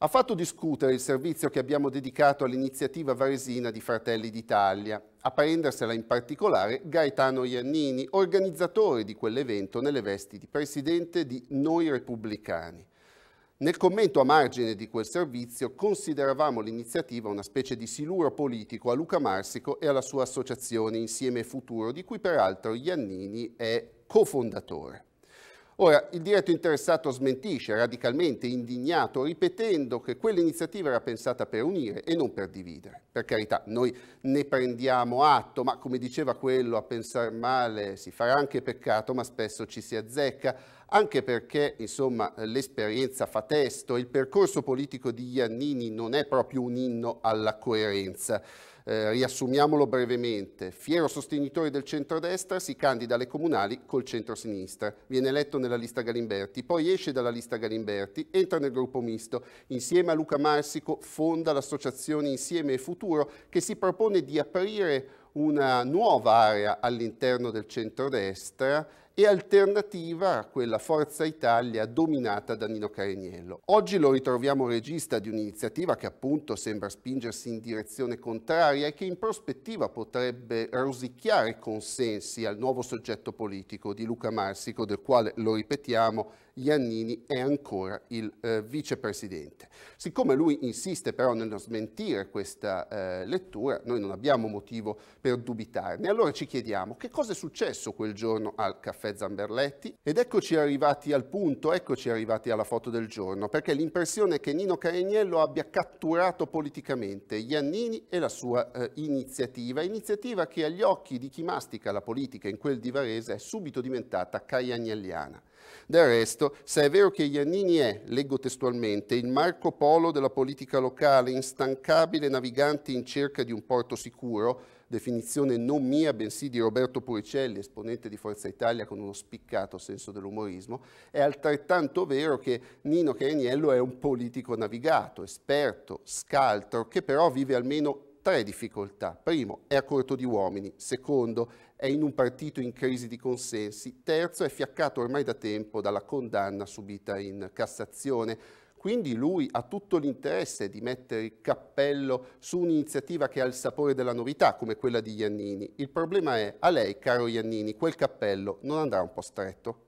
Ha fatto discutere il servizio che abbiamo dedicato all'iniziativa varesina di Fratelli d'Italia, a prendersela in particolare Gaetano Iannini, organizzatore di quell'evento nelle vesti di presidente di Noi Repubblicani. Nel commento a margine di quel servizio consideravamo l'iniziativa una specie di siluro politico a Luca Marsico e alla sua associazione Insieme Futuro, di cui peraltro Iannini è cofondatore. Ora, il diretto interessato smentisce radicalmente, indignato, ripetendo che quell'iniziativa era pensata per unire e non per dividere. Per carità, noi ne prendiamo atto, ma come diceva quello, a pensare male si farà anche peccato, ma spesso ci si azzecca, anche perché, insomma, l'esperienza fa testo, il percorso politico di Iannini non è proprio un inno alla coerenza. Eh, riassumiamolo brevemente, fiero sostenitore del centrodestra, si candida alle comunali col centro-sinistra, viene eletto nella lista Galimberti, poi esce dalla lista Galimberti, entra nel gruppo misto, insieme a Luca Marsico fonda l'associazione Insieme e Futuro che si propone di aprire una nuova area all'interno del centrodestra e alternativa a quella Forza Italia dominata da Nino Cariniello. Oggi lo ritroviamo regista di un'iniziativa che appunto sembra spingersi in direzione contraria e che in prospettiva potrebbe rosicchiare consensi al nuovo soggetto politico di Luca Marsico, del quale, lo ripetiamo, Iannini è ancora il eh, vicepresidente. Siccome lui insiste però nello smentire questa eh, lettura, noi non abbiamo motivo per dubitarne. Allora ci chiediamo che cosa è successo quel giorno al caffè Zamberletti ed eccoci arrivati al punto, eccoci arrivati alla foto del giorno, perché l'impressione è che Nino Carignello abbia catturato politicamente Iannini e la sua eh, iniziativa, iniziativa che agli occhi di chi mastica la politica in quel di Varese è subito diventata caiagnelliana. Del resto, se è vero che Iannini è, leggo testualmente, il Marco Polo della politica locale, instancabile navigante in cerca di un porto sicuro, definizione non mia bensì di Roberto Puricelli, esponente di Forza Italia con uno spiccato senso dell'umorismo, è altrettanto vero che Nino Cariniello è un politico navigato, esperto, scaltro, che però vive almeno tre difficoltà. Primo, è a corto di uomini. Secondo, è in un partito in crisi di consensi. Terzo, è fiaccato ormai da tempo dalla condanna subita in Cassazione. Quindi lui ha tutto l'interesse di mettere il cappello su un'iniziativa che ha il sapore della novità, come quella di Iannini. Il problema è, a lei, caro Iannini, quel cappello non andrà un po' stretto?